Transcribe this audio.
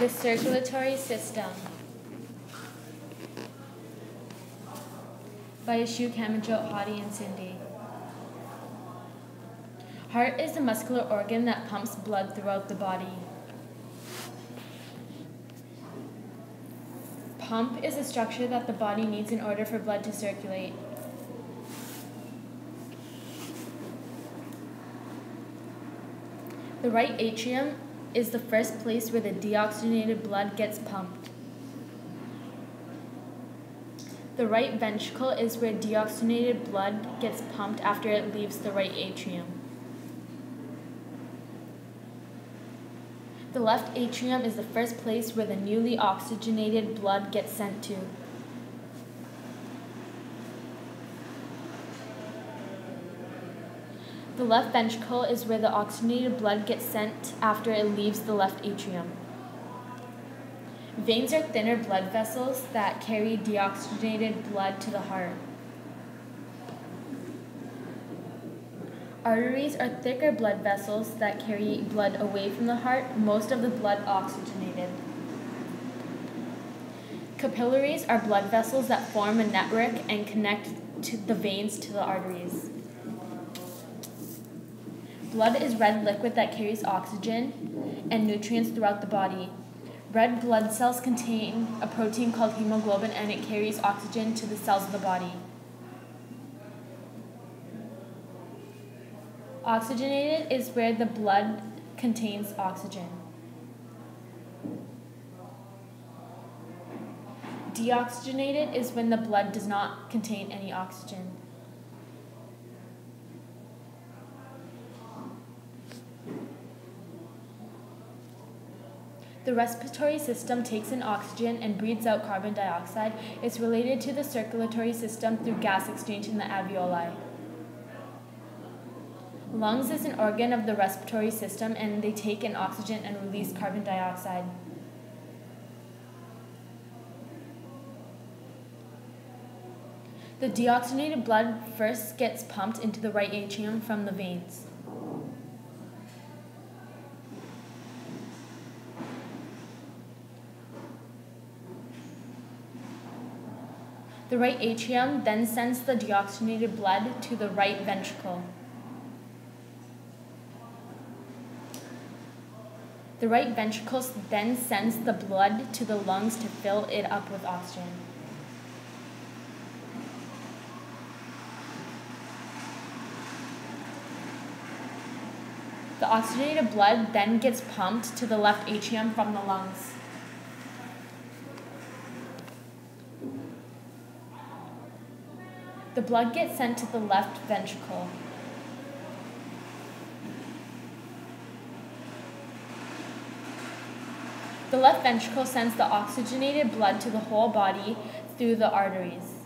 The circulatory system by Ashok Kamanjot, Hadi, and Cindy. Heart is a muscular organ that pumps blood throughout the body. Pump is a structure that the body needs in order for blood to circulate. The right atrium is the first place where the deoxygenated blood gets pumped. The right ventricle is where deoxygenated blood gets pumped after it leaves the right atrium. The left atrium is the first place where the newly oxygenated blood gets sent to. The left ventricle is where the oxygenated blood gets sent after it leaves the left atrium. Veins are thinner blood vessels that carry deoxygenated blood to the heart. Arteries are thicker blood vessels that carry blood away from the heart, most of the blood oxygenated. Capillaries are blood vessels that form a network and connect to the veins to the arteries. Blood is red liquid that carries oxygen and nutrients throughout the body. Red blood cells contain a protein called hemoglobin and it carries oxygen to the cells of the body. Oxygenated is where the blood contains oxygen. Deoxygenated is when the blood does not contain any oxygen. The respiratory system takes in oxygen and breathes out carbon dioxide. It's related to the circulatory system through gas exchange in the alveoli. Lungs is an organ of the respiratory system and they take in oxygen and release carbon dioxide. The deoxygenated blood first gets pumped into the right atrium from the veins. The right atrium then sends the deoxygenated blood to the right ventricle. The right ventricle then sends the blood to the lungs to fill it up with oxygen. The oxygenated blood then gets pumped to the left atrium from the lungs. The blood gets sent to the left ventricle. The left ventricle sends the oxygenated blood to the whole body through the arteries.